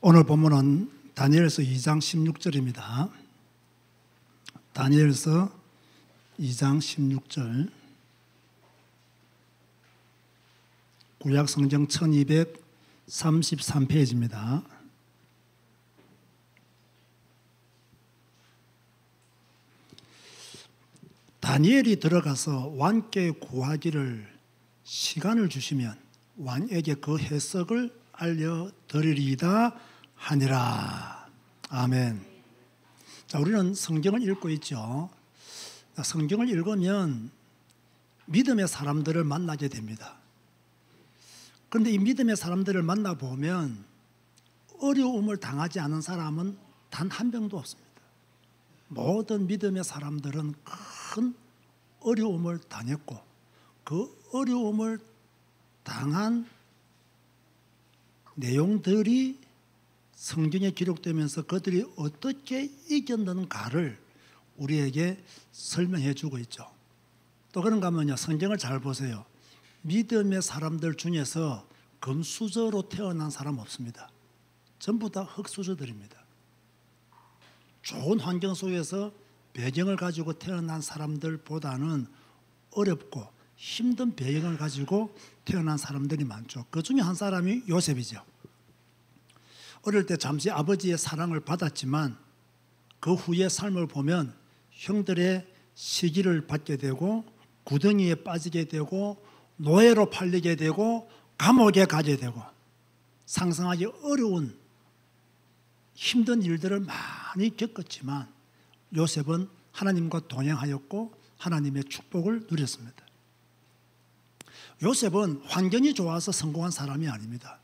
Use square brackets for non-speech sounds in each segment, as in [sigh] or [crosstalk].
오늘 본문은 다니엘서 2장 16절입니다. 다니엘서 2장 16절 구약 성경 1233페이지입니다. 다니엘이 들어가서 왕께 구하기를 시간을 주시면 왕에게 그 해석을 알려드리리다 하니라. 아멘. 자, 우리는 성경을 읽고 있죠. 성경을 읽으면 믿음의 사람들을 만나게 됩니다. 그런데 이 믿음의 사람들을 만나보면 어려움을 당하지 않은 사람은 단 한 명도 없습니다. 모든 믿음의 사람들은 큰 어려움을 당했고 그 어려움을 당한 내용들이 성경에 기록되면서 그들이 어떻게 이겼는가를 우리에게 설명해 주고 있죠. 또 그런가 하면요. 성경을 잘 보세요. 믿음의 사람들 중에서 금수저로 태어난 사람 없습니다. 전부 다 흙수저들입니다. 좋은 환경 속에서 배경을 가지고 태어난 사람들보다는 어렵고 힘든 배경을 가지고 태어난 사람들이 많죠. 그 중에 한 사람이 요셉이죠. 어릴 때 잠시 아버지의 사랑을 받았지만 그 후의 삶을 보면 형들의 시기를 받게 되고 구덩이에 빠지게 되고 노예로 팔리게 되고 감옥에 가게 되고 상상하기 어려운 힘든 일들을 많이 겪었지만 요셉은 하나님과 동행하였고 하나님의 축복을 누렸습니다. 요셉은 환경이 좋아서 성공한 사람이 아닙니다.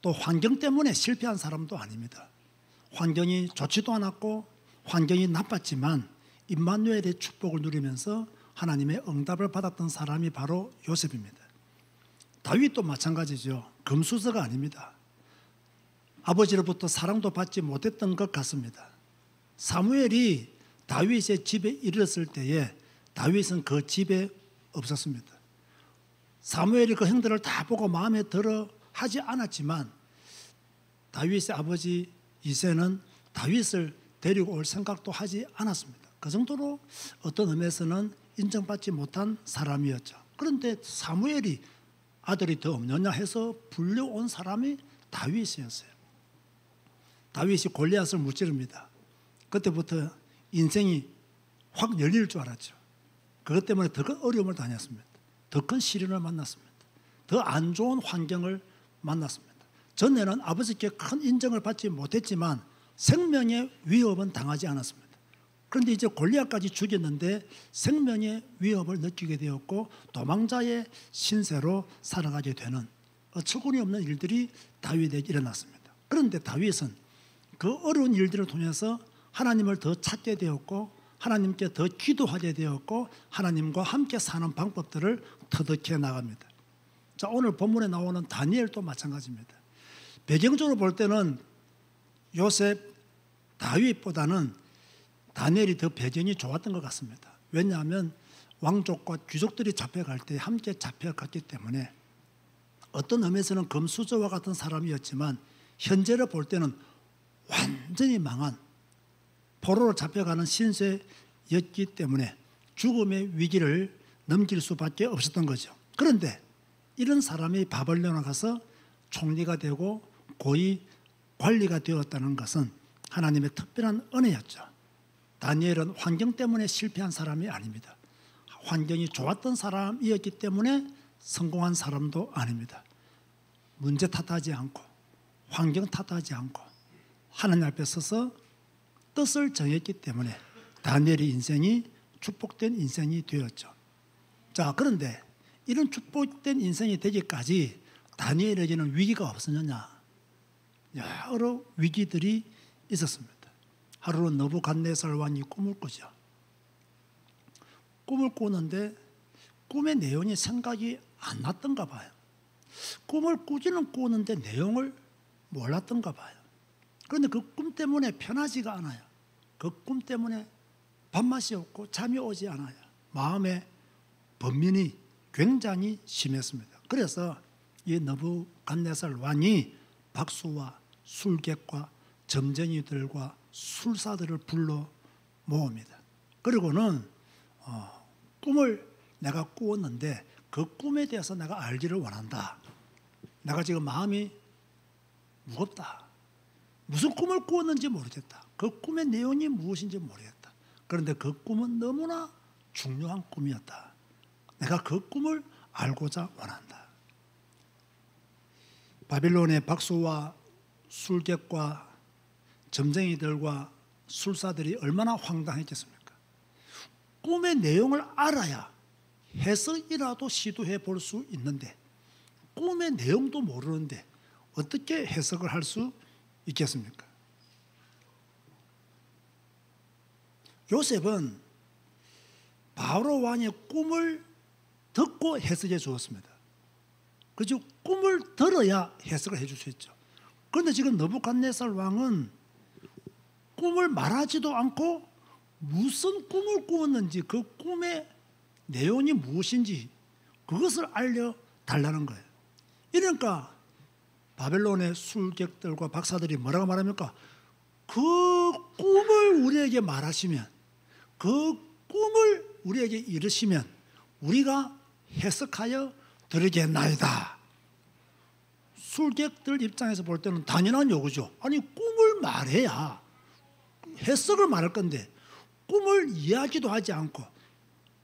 또 환경 때문에 실패한 사람도 아닙니다. 환경이 좋지도 않았고 환경이 나빴지만 임마누엘의 축복을 누리면서 하나님의 응답을 받았던 사람이 바로 요셉입니다. 다윗도 마찬가지죠. 금수저가 아닙니다. 아버지로부터 사랑도 받지 못했던 것 같습니다. 사무엘이 다윗의 집에 이르렀을 때에 다윗은 그 집에 없었습니다. 사무엘이 그 형들을 다 보고 마음에 들어 하지 않았지만 다윗의 아버지 이세는 다윗을 데리고 올 생각도 하지 않았습니다. 그 정도로 어떤 의미에서는 인정받지 못한 사람이었죠. 그런데 사무엘이 아들이 더 없느냐 해서 불려온 사람이 다윗이었어요. 다윗이 골리앗을 무찌릅니다. 그때부터 인생이 확 열릴 줄 알았죠. 그것 때문에 더큰 어려움을 다녔습니다. 더 큰 시련을 만났습니다. 더 안 좋은 환경을 만났습니다. 전에는 아버지께 큰 인정을 받지 못했지만 생명의 위협은 당하지 않았습니다. 그런데 이제 골리앗까지 죽였는데 생명의 위협을 느끼게 되었고 도망자의 신세로 살아가게 되는 어처구니 없는 일들이 다윗에게 일어났습니다. 그런데 다윗은 그 어려운 일들을 통해서 하나님을 더 찾게 되었고 하나님께 더 기도하게 되었고 하나님과 함께 사는 방법들을 터득해 나갑니다. 자, 오늘 본문에 나오는 다니엘도 마찬가지입니다. 배경적으로 볼 때는 요셉, 다윗보다는 다니엘이 더 배경이 좋았던 것 같습니다. 왜냐하면 왕족과 귀족들이 잡혀갈 때 함께 잡혀갔기 때문에 어떤 의미에서는 금수저와 같은 사람이었지만 현재를 볼 때는 완전히 망한 포로로 잡혀가는 신세였기 때문에 죽음의 위기를 넘길 수밖에 없었던 거죠. 그런데 이런 사람이 바벨론에 가서 총리가 되고 고위 관리가 되었다는 것은 하나님의 특별한 은혜였죠. 다니엘은 환경 때문에 실패한 사람이 아닙니다. 환경이 좋았던 사람이었기 때문에 성공한 사람도 아닙니다. 문제 탓하지 않고 환경 탓하지 않고 하나님 앞에 서서 뜻을 정했기 때문에 다니엘의 인생이 축복된 인생이 되었죠. 자, 그런데 이런 축복된 인생이 되기까지 다니엘에게는 위기가 없었느냐? 여러 위기들이 있었습니다. 하루는 너부갓네살 왕이 꿈을 꾸죠. 꿈을 꾸는데 꿈의 내용이 생각이 안 났던가 봐요. 꿈을 꾸지는 꾸는데 내용을 몰랐던가 봐요. 그런데 그 꿈 때문에 편하지가 않아요. 그 꿈 때문에 밥맛이 없고 잠이 오지 않아요. 마음에 번민이 굉장히 심했습니다. 그래서 이 너부갓네살 왕이 박수와 술객과 점쟁이들과 술사들을 불러 모읍니다. 그리고는 어, 꿈을 내가 꾸었는데 그 꿈에 대해서 내가 알기를 원한다. 내가 지금 마음이 무겁다. 무슨 꿈을 꾸었는지 모르겠다. 그 꿈의 내용이 무엇인지 모르겠다. 그런데 그 꿈은 너무나 중요한 꿈이었다. 내가 그 꿈을 알고자 원한다. 바빌론의 박수와 술객과 점쟁이들과 술사들이 얼마나 황당했겠습니까? 꿈의 내용을 알아야 해석이라도 시도해 볼 수 있는데 꿈의 내용도 모르는데 어떻게 해석을 할수 있겠습니까? 요셉은 바로 왕의 꿈을 듣고 해석해 주었습니다. 그죠? 꿈을 들어야 해석을 해줄 수 있죠. 그런데 지금 너부갓네살 왕은 꿈을 말하지도 않고 무슨 꿈을 꾸었는지 그 꿈의 내용이 무엇인지 그것을 알려 달라는 거예요. 이러니까 바벨론의 술객들과 박사들이 뭐라고 말합니까? 그 꿈을 우리에게 말하시면 그 꿈을 우리에게 이르시면 우리가 해석하여 드리겠나이다. 술객들 입장에서 볼 때는 당연한 요구죠. 아니 꿈을 말해야 해석을 말할 건데 꿈을 이야기도 하지 않고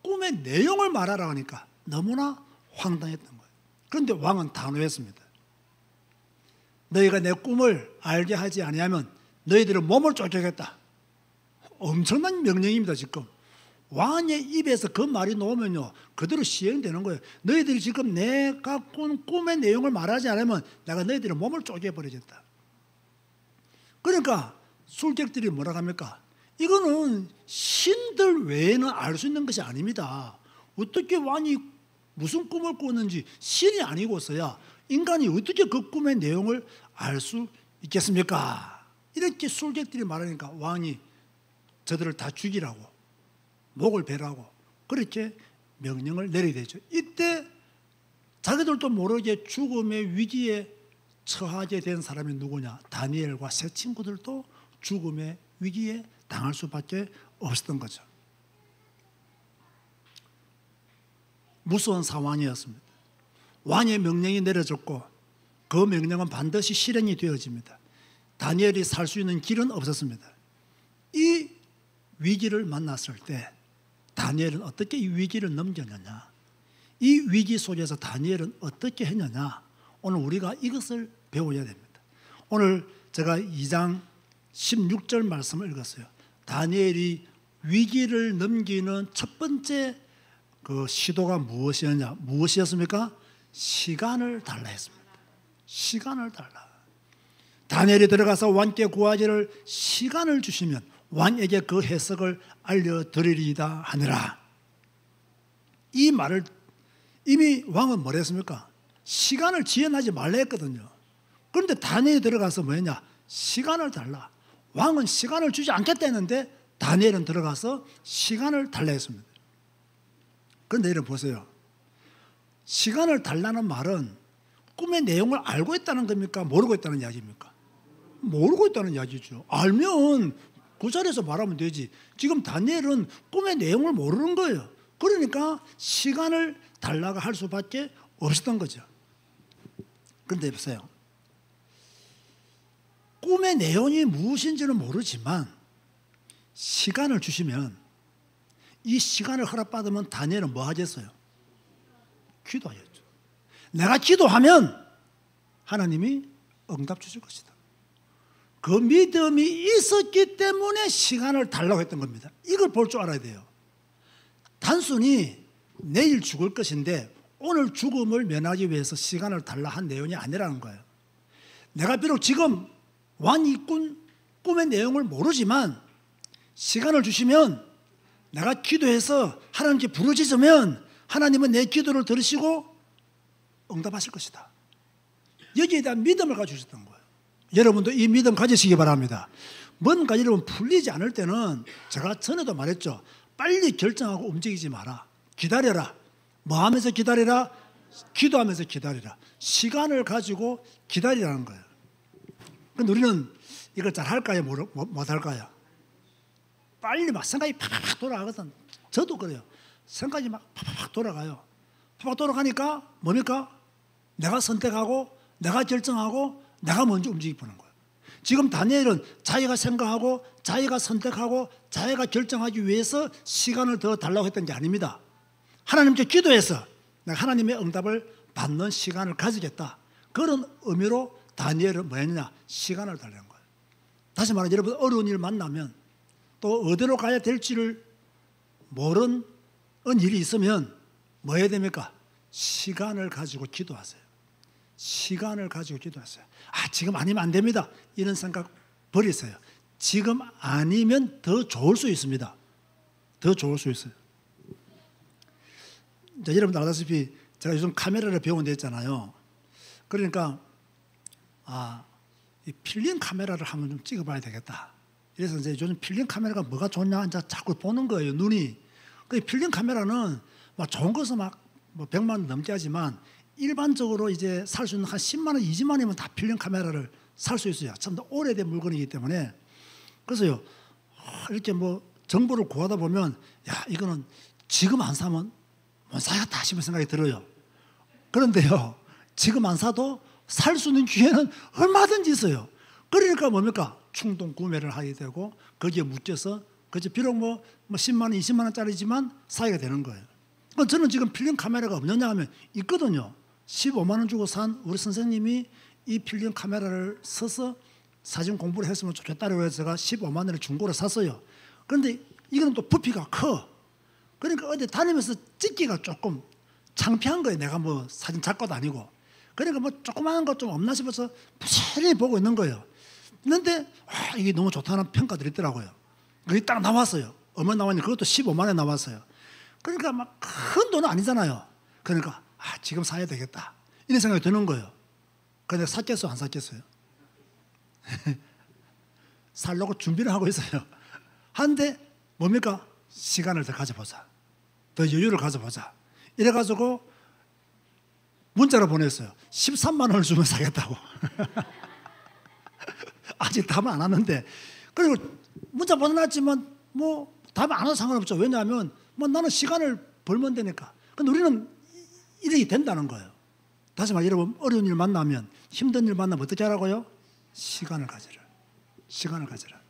꿈의 내용을 말하라 하니까 너무나 황당했던 거예요. 그런데 왕은 단호했습니다. 너희가 내 꿈을 알게 하지 아니하면 너희들은 몸을 쫓아겠다. 엄청난 명령입니다 지금. 왕의 입에서 그 말이 나오면요 그대로 시행되는 거예요. 너희들이 지금 내가 꾼 꿈의 내용을 말하지 않으면 내가 너희들의 몸을 쪼개버리겠다. 그러니까 술객들이 뭐라 합니까? 이거는 신들 외에는 알 수 있는 것이 아닙니다. 어떻게 왕이 무슨 꿈을 꾸는지 신이 아니고서야 인간이 어떻게 그 꿈의 내용을 알 수 있겠습니까? 이렇게 술객들이 말하니까 왕이 저들을 다 죽이라고 목을 베라고 그렇게 명령을 내리게 되죠. 이때 자기들도 모르게 죽음의 위기에 처하게 된 사람이 누구냐? 다니엘과 세 친구들도 죽음의 위기에 당할 수밖에 없었던 거죠. 무서운 상황이었습니다. 왕의 명령이 내려졌고 그 명령은 반드시 실행이 되어집니다. 다니엘이 살 수 있는 길은 없었습니다. 이 위기를 만났을 때 다니엘은 어떻게 이 위기를 넘겼느냐? 이 위기 속에서 다니엘은 어떻게 했느냐? 오늘 우리가 이것을 배워야 됩니다. 오늘 제가 2장 16절 말씀을 읽었어요. 다니엘이 위기를 넘기는 첫 번째 그 시도가 무엇이었냐? 무엇이었습니까? 시간을 달라 했습니다. 시간을 달라. 다니엘이 들어가서 왕께 구하기를 시간을 주시면 왕에게 그 해석을 알려드리리다 하느라. 이 말을 이미 왕은 뭐라 했습니까? 시간을 지연하지 말라 했거든요. 그런데 다니엘이 들어가서 뭐냐? 시간을 달라. 왕은 시간을 주지 않겠다 했는데 다니엘은 들어가서 시간을 달라 했습니다. 그런데 이런 보세요. 시간을 달라는 말은 꿈의 내용을 알고 있다는 겁니까? 모르고 있다는 이야기입니까? 모르고 있다는 이야기죠. 알면 그 자리에서 말하면 되지. 지금 다니엘은 꿈의 내용을 모르는 거예요. 그러니까 시간을 달라고 할 수밖에 없었던 거죠. 그런데 보세요. 꿈의 내용이 무엇인지는 모르지만 시간을 주시면 이 시간을 허락받으면 다니엘은 뭐 하겠어요? 기도하였죠. 내가 기도하면 하나님이 응답 주실 것이다. 그 믿음이 있었기 때문에 시간을 달라고 했던 겁니다. 이걸 볼 줄 알아야 돼요. 단순히 내일 죽을 것인데 오늘 죽음을 면하기 위해서 시간을 달라 한 내용이 아니라는 거예요. 내가 비록 지금 왕이 꾼 꿈의 내용을 모르지만 시간을 주시면 내가 기도해서 하나님께 부르짖으면 하나님은 내 기도를 들으시고 응답하실 것이다. 여기에 대한 믿음을 가지셨던 거예요. 여러분도 이 믿음 가지시기 바랍니다. 뭔가 여러분 풀리지 않을 때는 제가 전에도 말했죠. 빨리 결정하고 움직이지 마라. 기다려라. 뭐 하면서 기다리라? 기도하면서 기다리라. 시간을 가지고 기다리라는 거예요. 근데 우리는 이걸 잘 할까요? 못, 못 할까요? 빨리 막 생각이 팍팍 돌아가거든. 저도 그래요. 생각이 막 팍팍 돌아가요. 팍팍 돌아가니까 뭡니까? 내가 선택하고 내가 결정하고 내가 먼저 움직이는 거예요. 지금 다니엘은 자기가 생각하고 자기가 선택하고 자기가 결정하기 위해서 시간을 더 달라고 했던 게 아닙니다. 하나님께 기도해서 내가 하나님의 응답을 받는 시간을 가지겠다. 그런 의미로 다니엘은 뭐 했느냐? 시간을 달라는 거예요. 다시 말하면 여러분 어려운 일 만나면 또 어디로 가야 될지를 모르는 일이 있으면 뭐 해야 됩니까? 시간을 가지고 기도하세요. 시간을 가지고 기도하세요. 아, 지금 아니면 안 됩니다. 이런 생각 버리세요. 지금 아니면 더 좋을 수 있습니다. 더 좋을 수 있어요. 자, 여러분 알다시피 제가 요즘 카메라를 배운 데 있잖아요. 그러니까 아, 이 필름 카메라를 한번 좀 찍어봐야 되겠다. 그래서 이제 요즘 필름 카메라가 뭐가 좋냐 이제 자꾸 보는 거예요. 눈이. 그 필름 카메라는 막 좋은 것은 막뭐 100만 원 넘게 하지만 일반적으로 이제 살 수 있는 한 10만 원, 20만 원이면 다 필름 카메라를 살 수 있어요. 참 오래된 물건이기 때문에. 그래서요. 이렇게 뭐 정보를 구하다 보면 야, 이거는 지금 안 사면 못 사겠다 싶은 생각이 들어요. 그런데요. 지금 안 사도 살 수 있는 기회는 얼마든지 있어요. 그러니까 뭡니까? 충동 구매를 하게 되고 거기에 묻혀서 그저 비록 뭐, 뭐 10만 원, 20만 원짜리지만 사게 되는 거예요. 저는 지금 필름 카메라가 없느냐 하면 있거든요. 15만 원 주고 산 우리 선생님이 이 필름 카메라를 써서 사진 공부를 했으면 좋겠다고 해서 제가 15만 원을 중고로 샀어요. 그런데 이거는 또 부피가 커. 그러니까 어디 다니면서 찍기가 조금 창피한 거예요. 내가 뭐 사진 작가도 아니고. 그러니까 뭐 조그마한 것 좀 없나 싶어서 부지런히 보고 있는 거예요. 그런데 와, 이게 너무 좋다는 평가들이 있더라고요. 그게 딱 나왔어요. 얼마 나왔냐? 그것도 15만 원 나왔어요. 그러니까 막 큰 돈은 아니잖아요. 그러니까 아, 지금 사야 되겠다. 이런 생각이 드는 거예요. 근데 샀겠어, 안 샀겠어요? [laughs] 살려고 준비를 하고 있어요. 한데 뭡니까? 시간을 더 가져보자. 더 여유를 가져보자. 이래가지고 문자를 보냈어요. 13만 원을 주면 사겠다고. [laughs] 아직 답은 안 왔는데. 그리고 문자 보내놨지만 뭐 답이 안 와도 상관없죠. 왜냐하면 뭐 나는 시간을 벌면 되니까. 근데 우리는 이렇게 된다는 거예요. 다시 말해 여러분 어려운 일 만나면 힘든 일 만나면 어떻게 하라고요? 시간을 가져라. 시간을 가져라.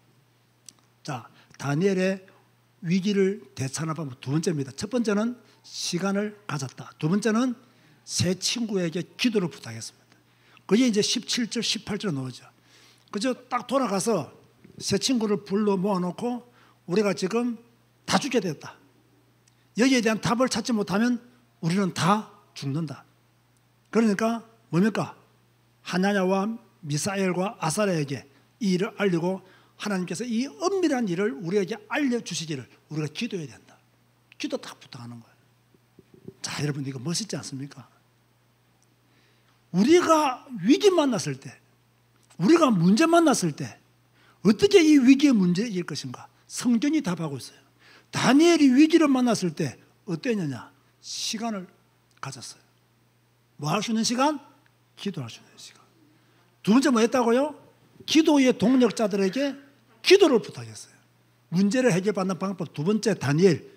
자, 다니엘의 위기를 대처하는 방법 두 번째입니다. 첫 번째는 시간을 가졌다. 두 번째는 새 친구에게 기도를 부탁했습니다. 그게 이제 17절, 18절에 나오죠. 그저 딱 돌아가서 새 친구를 불러 모아놓고 우리가 지금 다 죽게 됐다. 여기에 대한 답을 찾지 못하면 우리는 다 죽는다. 그러니까 뭡니까? 하나냐와 미사엘과 아사랴에게 이 일을 알리고 하나님께서 이 엄밀한 일을 우리에게 알려주시기를 우리가 기도해야 된다. 기도 딱 부탁하는 거예요. 자, 여러분 이거 멋있지 않습니까? 우리가 위기 만났을 때, 우리가 문제 만났을 때 어떻게 이 위기의 문제일 것인가? 성경이 답하고 있어요. 다니엘이 위기를 만났을 때 어땠느냐? 시간을 가졌어요. 뭐 할 수 있는 시간? 기도할 수 있는 시간. 두 번째 뭐 했다고요? 기도의 동력자들에게 기도를 부탁했어요. 문제를 해결받는 방법 두 번째 다니엘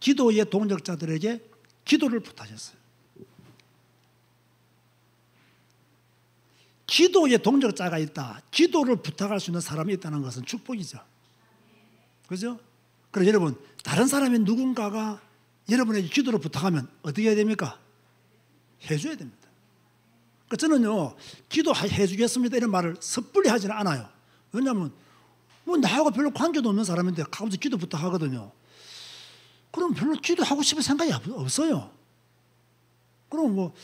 기도의 동력자들에게 기도를 부탁했어요. 기도의 동력자가 있다. 기도를 부탁할 수 있는 사람이 있다는 것은 축복이죠. 그죠? 그래서 여러분, 다른 사람의 누군가가 여러분에게 기도를 부탁하면 어떻게 해야 됩니까? 해줘야 됩니다. 그 저는요, 기도해 주겠습니다. 이런 말을 섣불리 하지는 않아요. 왜냐하면, 뭐, 나하고 별로 관계도 없는 사람인데, 가끔씩 기도 부탁하거든요. 그럼 별로 기도하고 싶은 생각이 없어요. 그럼 뭐,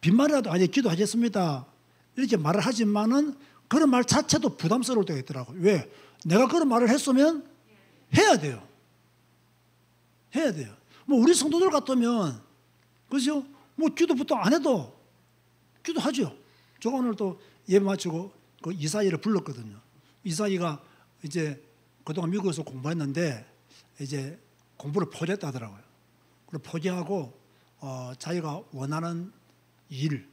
빈말이라도 아니, 기도하겠습니다. 이렇게 말을 하지만은 그런 말 자체도 부담스러울 때가 있더라고요. 왜? 내가 그런 말을 했으면 해야 돼요. 해야 돼요. 뭐 우리 성도들 같으면 그죠? 뭐 기도부터 안 해도 기도하죠. 제가 오늘 또 예배 마치고 그 이사이를 불렀거든요. 이사이가 이제 그동안 미국에서 공부했는데 이제 공부를 포기했다 하더라고요. 그리고 포기하고 어, 자기가 원하는 일,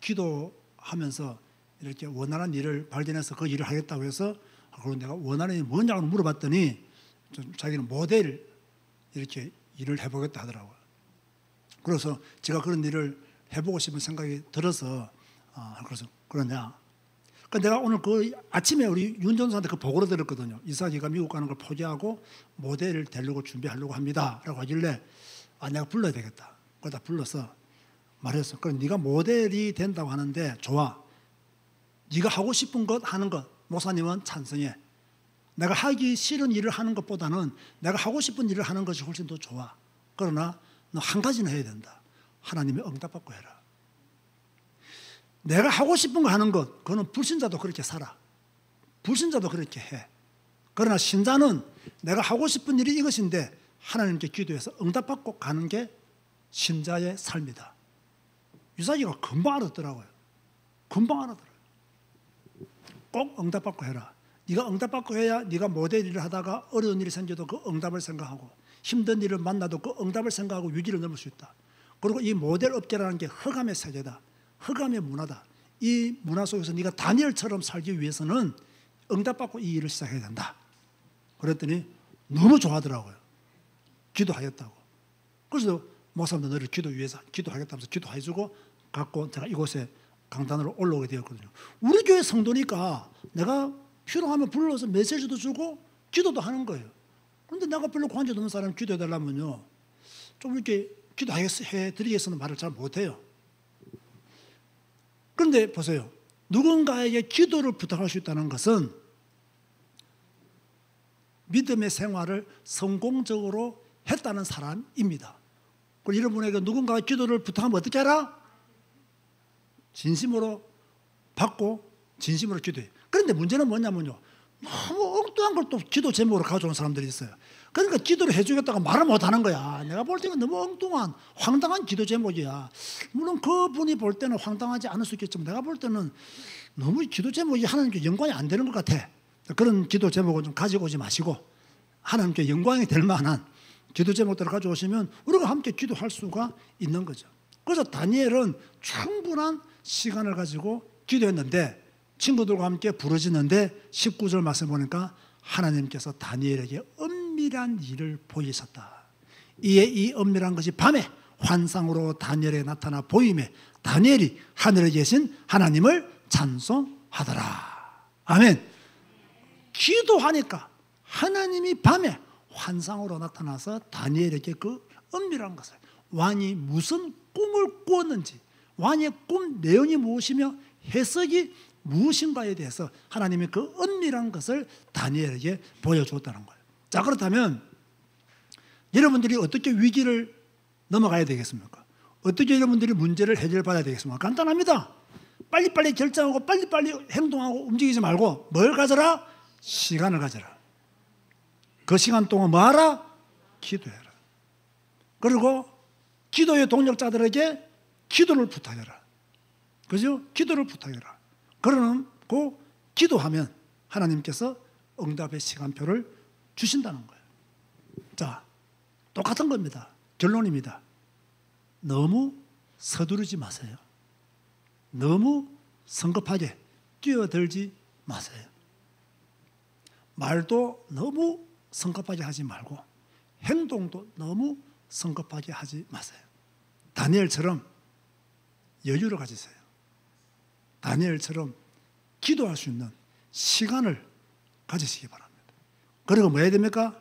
기도 하면서 이렇게 원하는 일을 발견해서 그 일을 하겠다고 해서 그리고 내가 원하는 일이 뭐냐고 물어봤더니 자기는 모델 이렇게 일을 해보겠다 하더라고요. 그래서 제가 그런 일을 해보고 싶은 생각이 들어서 아, 그래서 그러냐. 그 내가 오늘 그 아침에 우리 윤 전사한테 그 보고를 들었거든요. 이삭이가 미국 가는 걸 포기하고 모델을 데리고 준비하려고 합니다.라고 하길래 아 내가 불러야 되겠다. 그러다 불러서 말했어. 그럼 네가 모델이 된다고 하는데 좋아. 네가 하고 싶은 것 하는 것 목사님은 찬성해. 내가 하기 싫은 일을 하는 것보다는 내가 하고 싶은 일을 하는 것이 훨씬 더 좋아. 그러나 너 한 가지는 해야 된다. 하나님의 응답받고 해라. 내가 하고 싶은 거 하는 것, 그거는 불신자도 그렇게 살아. 불신자도 그렇게 해. 그러나 신자는 내가 하고 싶은 일이 이것인데 하나님께 기도해서 응답받고 가는 게 신자의 삶이다. 유사기가 금방 알았더라고요. 금방 알아들어요. 꼭 응답받고 해라. 네가 응답받고 해야 네가 모델 일을 하다가 어려운 일이 생겨도 그 응답을 생각하고 힘든 일을 만나도 그 응답을 생각하고 위기를 넘을 수 있다. 그리고 이 모델 업계라는 게 흑암의 세계다. 흑암의 문화다. 이 문화 속에서 네가 다니엘처럼 살기 위해서는 응답받고 이 일을 시작해야 된다. 그랬더니 너무 좋아하더라고요. 기도하겠다고. 그래서 목사님도 너를 기도 위해서 기도하겠다면서 기도해주고 갖고 제가 이곳에 강단으로 올라오게 되었거든요. 우리 교회 성도니까 내가 필요하면 불러서 메시지도 주고 기도도 하는 거예요. 그런데 내가 별로 관심 없는 사람 기도해 달라면요. 좀 이렇게 기도해 드리겠어는 말을 잘 못해요. 그런데 보세요. 누군가에게 기도를 부탁할 수 있다는 것은 믿음의 생활을 성공적으로 했다는 사람입니다. 그리고 여러분에게 누군가가 기도를 부탁하면 어떻게 하라? 진심으로 받고 진심으로 기도해. 그런데 문제는 뭐냐면요. 너무 엉뚱한 걸 또 기도 제목으로 가져온 사람들이 있어요. 그러니까 기도를 해주겠다고 말을 못 하는 거야. 내가 볼 때는 너무 엉뚱한, 황당한 기도 제목이야. 물론 그분이 볼 때는 황당하지 않을 수 있겠지만 내가 볼 때는 너무 기도 제목이 하나님께 영광이 안 되는 것 같아. 그런 기도 제목을 좀 가지고 오지 마시고 하나님께 영광이 될 만한 기도 제목들을 가져오시면 우리가 함께 기도할 수가 있는 거죠. 그래서 다니엘은 충분한 시간을 가지고 기도했는데 친구들과 함께 부르짖는데 19절 말씀 보니까 하나님께서 다니엘에게 은밀한 일을 보이셨다. 이에 이 은밀한 것이 밤에 환상으로 다니엘에 나타나 보임에 다니엘이 하늘에 계신 하나님을 찬송하더라. 아멘. 기도하니까 하나님이 밤에 환상으로 나타나서 다니엘에게 그 은밀한 것을 왕이 무슨 꿈을 꾸었는지 왕의 꿈 내용이 무엇이며 해석이 무엇인가에 대해서 하나님이 그 은밀한 것을 다니엘에게 보여줬다는 거예요. 자, 그렇다면 여러분들이 어떻게 위기를 넘어가야 되겠습니까? 어떻게 여러분들이 문제를 해결받아야 되겠습니까? 간단합니다. 빨리빨리 결정하고 빨리빨리 행동하고 움직이지 말고 뭘 가져라? 시간을 가져라. 그 시간 동안 뭐 하라? 기도해라. 그리고 기도의 동력자들에게 기도를 부탁해라. 그죠? 기도를 부탁해라. 그러고 기도하면 하나님께서 응답의 시간표를 주신다는 거예요. 자, 똑같은 겁니다. 결론입니다. 너무 서두르지 마세요. 너무 성급하게 뛰어들지 마세요. 말도 너무 성급하게 하지 말고 행동도 너무 성급하게 하지 마세요. 다니엘처럼 여유를 가지세요. 다니엘처럼 기도할 수 있는 시간을 가지시기 바랍니다. 그리고 뭐 해야 됩니까?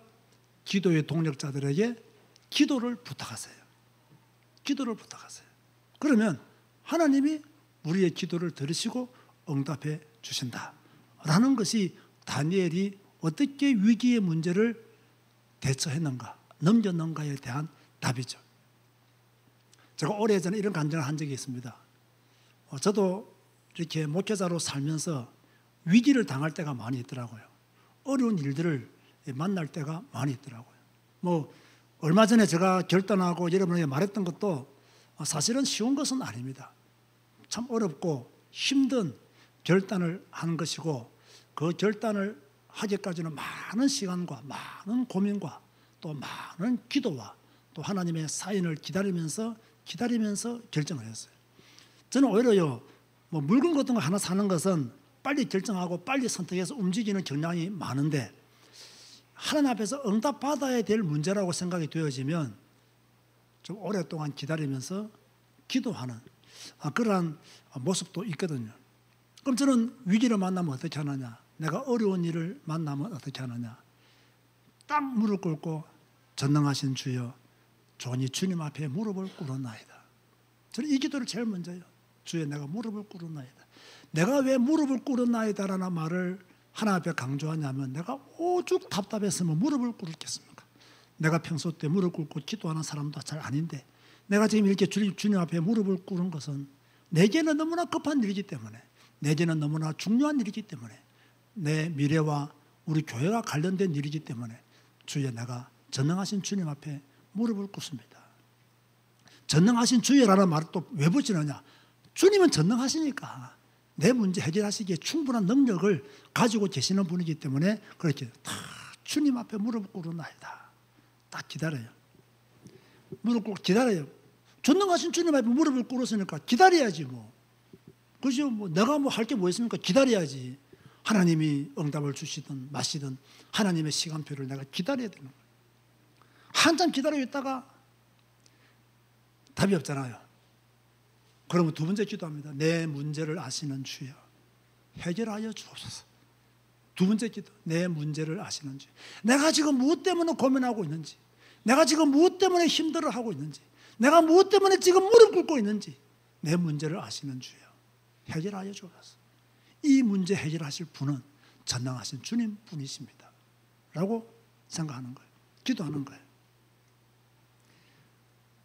기도의 동력자들에게 기도를 부탁하세요. 기도를 부탁하세요. 그러면 하나님이 우리의 기도를 들으시고 응답해 주신다. 라는 것이 다니엘이 어떻게 위기의 문제를 대처했는가, 넘겼는가에 대한 답이죠. 제가 오래전에 이런 간증을 한 적이 있습니다. 어, 저도 이렇게 목회자로 살면서 위기를 당할 때가 많이 있더라고요. 어려운 일들을 만날 때가 많이 있더라고요. 뭐 얼마 전에 제가 결단하고 여러분에게 말했던 것도 사실은 쉬운 것은 아닙니다. 참 어렵고 힘든 결단을 하는 것이고 그 결단을 하기까지는 많은 시간과 많은 고민과 또 많은 기도와 또 하나님의 사인을 기다리면서 기다리면서 결정을 했어요. 저는 오히려요 뭐 물건 같은 거 하나 사는 것은 빨리 결정하고 빨리 선택해서 움직이는 경향이 많은데 하나님 앞에서 응답 받아야 될 문제라고 생각이 되어지면 좀 오랫동안 기다리면서 기도하는 아, 그러한 모습도 있거든요. 그럼 저는 위기를 만나면 어떻게 하느냐? 내가 어려운 일을 만나면 어떻게 하느냐? 딱 무릎 꿇고 전능하신 주여 종이 주님 앞에 무릎을 꿇었나이다. 저는 이 기도를 제일 먼저 요. 주여 내가 무릎을 꿇었나이다. 내가 왜 무릎을 꿇었나이다라는 말을 하나 앞에 강조하냐면 내가 오죽 답답했으면 무릎을 꿇었겠습니까? 내가 평소 때 무릎 꿇고 기도하는 사람도 잘 아닌데 내가 지금 이렇게 주님, 주님 앞에 무릎을 꿇은 것은 내게는 너무나 급한 일이기 때문에 내게는 너무나 중요한 일이기 때문에 내 미래와 우리 교회가 관련된 일이기 때문에 주여 내가 전능하신 주님 앞에 무릎을 꿇습니다. 전능하신 주여라는 말을 또 왜 붙이느냐? 주님은 전능하시니까 내 문제 해결하시기에 충분한 능력을 가지고 계시는 분이기 때문에 그렇게 다 주님 앞에 무릎 꿇어나이다. 딱 기다려요. 무릎 꿇고 기다려요. 전능하신 주님 앞에 무릎을 꿇었으니까 기다려야지 뭐. 그죠? 뭐 내가 뭐 할 게 뭐 있습니까? 기다려야지. 하나님이 응답을 주시든 마시든 하나님의 시간표를 내가 기다려야 되는 거예요. 한참 기다리고 있다가 답이 없잖아요. 그러면 두 번째 기도합니다. 내 문제를 아시는 주여 해결하여 주옵소서. 두 번째 기도. 내 문제를 아시는 주여. 내가 지금 무엇 때문에 고민하고 있는지, 내가 지금 무엇 때문에 힘들어하고 있는지, 내가 무엇 때문에 지금 무릎 꿇고 있는지 내 문제를 아시는 주여 해결하여 주옵소서. 이 문제 해결하실 분은 전능하신 주님 분이십니다. 라고 생각하는 거예요. 기도하는 거예요.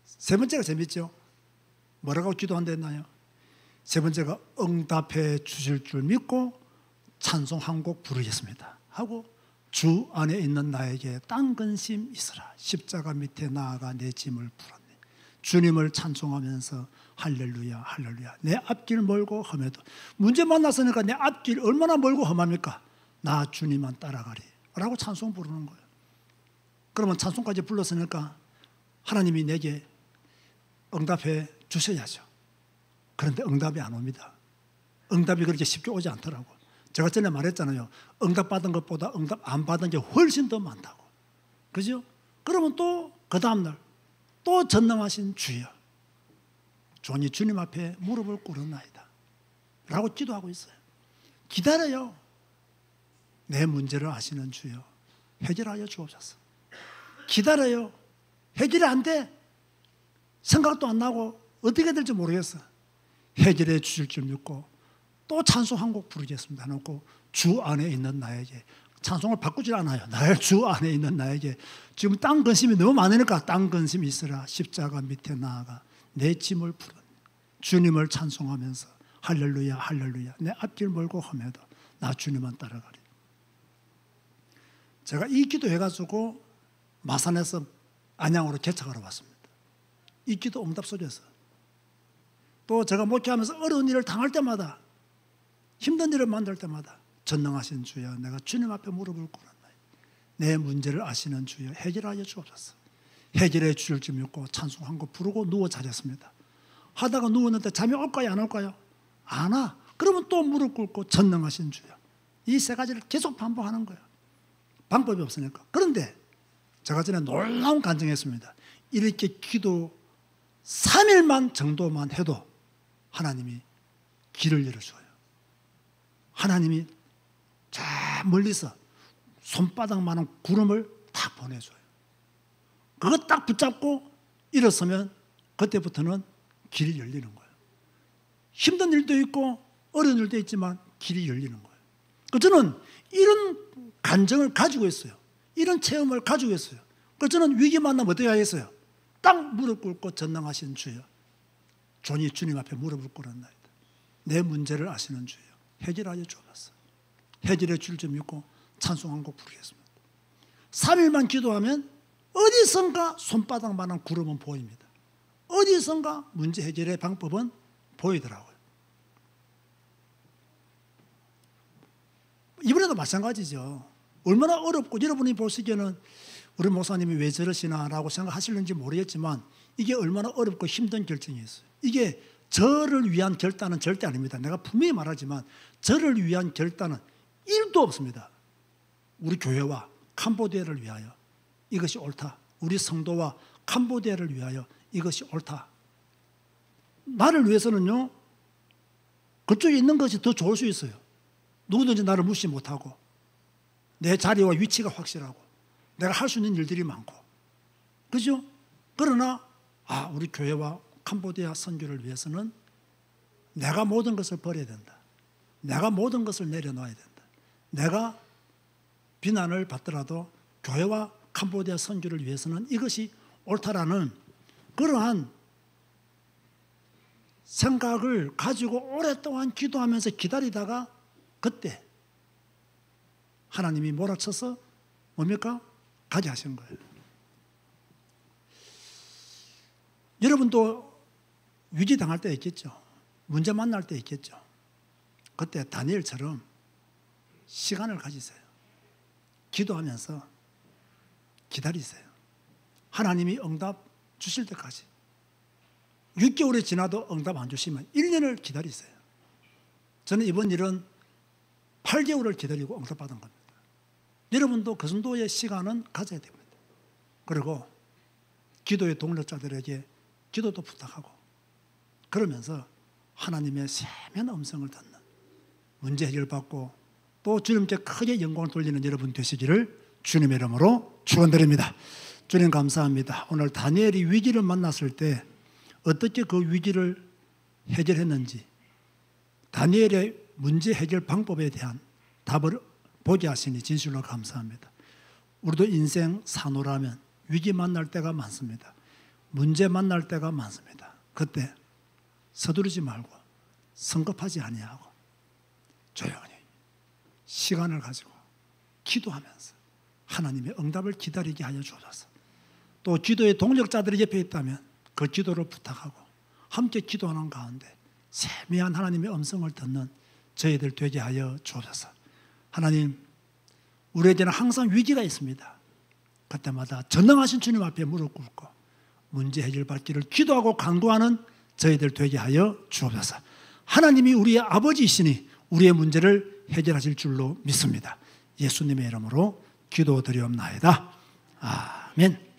세 번째가 재밌죠? 뭐라고 기도한다 했나요? 세 번째가 응답해 주실 줄 믿고 찬송 한 곡 부르겠습니다. 하고 주 안에 있는 나에게 땅 근심 있으라. 십자가 밑에 나아가 내 짐을 풀었네. 주님을 찬송하면서 할렐루야, 할렐루야. 내 앞길 멀고 험해도 문제 만났으니까 내 앞길 얼마나 멀고 험합니까? 나 주님만 따라가리. 라고 찬송 부르는 거예요. 그러면 찬송까지 불렀으니까 하나님이 내게 응답해 주셔야죠. 그런데 응답이 안 옵니다. 응답이 그렇게 쉽게 오지 않더라고. 제가 전에 말했잖아요. 응답 받은 것보다 응답 안 받은 게 훨씬 더 많다고. 그죠? 그러면 또 그 다음날 또 전능하신 주여. 존이 주님 앞에 무릎을 꿇었나이다. 라고 기도하고 있어요. 기다려요. 내 문제를 아시는 주여. 해결하여 주옵소서. 기다려요. 해결이 안 돼. 생각도 안 나고 어떻게 될지 모르겠어. 해결해 주실 줄 믿고 또 찬송 한 곡 부르겠습니다. 놓고 주 안에 있는 나에게 찬송을 바꾸질 않아요. 나의 주 안에 있는 나에게 지금 땅 근심이 너무 많으니까 땅 근심이 있으라 십자가 밑에 나아가 내 짐을 풀어 주님을 찬송하면서 할렐루야 할렐루야 내 앞길 멀고 험해도 나 주님만 따라가리. 제가 이 기도해가지고 마산에서 안양으로 개척하러 왔습니다. 이 기도 응답 속에서 또 제가 목회하면서 어려운 일을 당할 때마다 힘든 일을 만들 때마다 전능하신 주여 내가 주님 앞에 무릎을 꿇었나요 내 문제를 아시는 주여 해결하여 주옵소서 해결해 주실 줄 믿고 찬송 한곡 부르고 누워 자렸습니다 하다가 누웠는데 잠이 올까요 안 올까요? 안 와. 그러면 또 무릎 꿇고 전능하신 주여 이 세 가지를 계속 반복하는 거예요 방법이 없으니까 그런데 제가 전에 놀라운 간증했습니다 이렇게 기도 3일만 정도만 해도 하나님이 길을 열어줘요. 하나님이 저 멀리서 손바닥만한 구름을 다 보내줘요. 그거 딱 붙잡고 일어서면 그때부터는 길이 열리는 거예요. 힘든 일도 있고 어려운 일도 있지만 길이 열리는 거예요. 그 저는 이런 감정을 가지고 있어요. 이런 체험을 가지고 있어요. 그 저는 위기 만나면 어떻게 하겠어요? 딱 무릎 꿇고 전능하신 주여. 존이 주님 앞에 무릎을 꿇었나이다. 내 문제를 아시는 주여. 해결하여 주옵소서. 해결해 줄줄 믿고 찬송 한 곡 부르겠습니다. 3일만 기도하면 어디선가 손바닥만한 구름은 보입니다. 어디선가 문제 해결의 방법은 보이더라고요. 이번에도 마찬가지죠. 얼마나 어렵고 여러분이 보시기에는 우리 목사님이 왜 저러시나라고 생각하실는지 모르겠지만 이게 얼마나 어렵고 힘든 결정이었어요. 이게 저를 위한 결단은 절대 아닙니다. 내가 분명히 말하지만 저를 위한 결단은 1도 없습니다. 우리 교회와 캄보디아를 위하여 이것이 옳다. 우리 성도와 캄보디아를 위하여 이것이 옳다. 나를 위해서는요, 그쪽에 있는 것이 더 좋을 수 있어요. 누구든지 나를 무시 못하고, 내 자리와 위치가 확실하고, 내가 할 수 있는 일들이 많고, 그죠? 그러나, 아, 우리 교회와 캄보디아 선교를 위해서는 내가 모든 것을 버려야 된다. 내가 모든 것을 내려놔야 된다. 내가 비난을 받더라도 교회와 캄보디아 선교를 위해서는 이것이 옳다라는 그러한 생각을 가지고 오랫동안 기도하면서 기다리다가 그때 하나님이 몰아쳐서 뭡니까? 가게 하신 거예요. 여러분도 위기 당할 때 있겠죠. 문제 만날 때 있겠죠. 그때 다니엘처럼 시간을 가지세요. 기도하면서 기다리세요. 하나님이 응답 주실 때까지. 6개월이 지나도 응답 안 주시면 1년을 기다리세요. 저는 이번 일은 8개월을 기다리고 응답받은 겁니다. 여러분도 그 정도의 시간은 가져야 됩니다. 그리고 기도의 동력자들에게 기도도 부탁하고 그러면서 하나님의 세면 음성을 듣는 문제 해결받고 또 주님께 크게 영광을 돌리는 여러분 되시기를 주님의 이름으로 축원드립니다. 주님 감사합니다. 오늘 다니엘이 위기를 만났을 때 어떻게 그 위기를 해결했는지 다니엘의 문제 해결 방법에 대한 답을 보게 하시니 진실로 감사합니다. 우리도 인생 산호라면 위기 만날 때가 많습니다. 문제 만날 때가 많습니다. 그때 서두르지 말고 성급하지 아니하고 조용히 시간을 가지고 기도하면서 하나님의 응답을 기다리게 하여 주옵소서. 또 기도의 동력자들이 옆에 있다면 그 기도를 부탁하고 함께 기도하는 가운데 세미한 하나님의 음성을 듣는 저희들 되게 하여 주옵소서. 하나님, 우리에게는 항상 위기가 있습니다. 그때마다 전능하신 주님 앞에 무릎 꿇고 문제 해결 받기를 기도하고 강구하는 저희들 되게 하여 주옵소서. 하나님이 우리의 아버지이시니 우리의 문제를 해결하실 줄로 믿습니다. 예수님의 이름으로 기도드리옵나이다. 아멘.